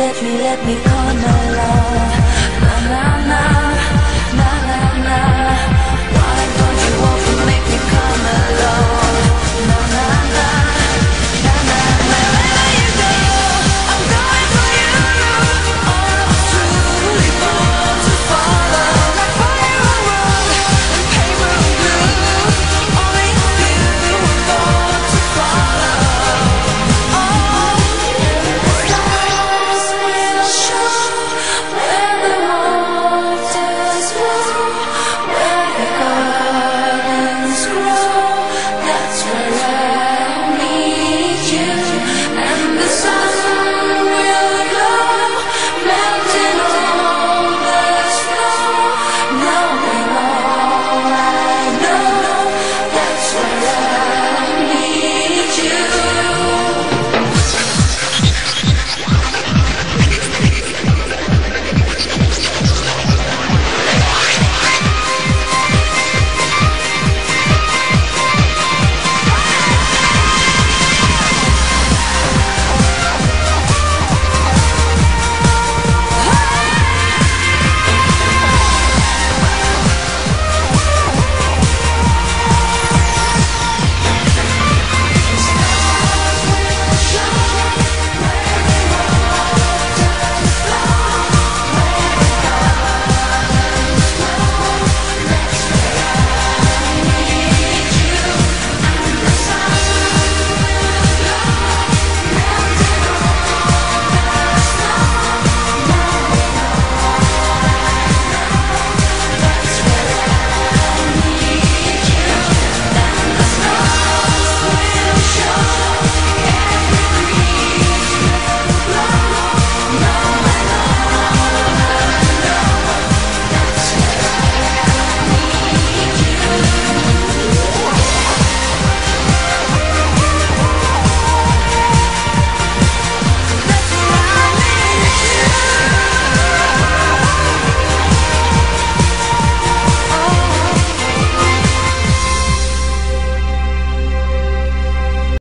let me, let me call my love. Na na na.